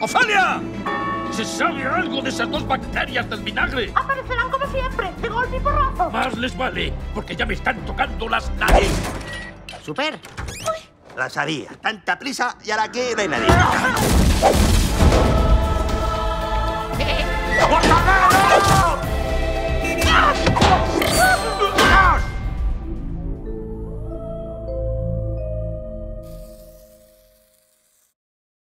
¡Ofelia! ¿Se sabe algo de esas dos bacterias del vinagre? Aparecerán como siempre, de golpe y porrazo. Más les vale, porque ya me están tocando las narices. Super. La sabía. Tanta prisa y ahora aquí no hay nadie.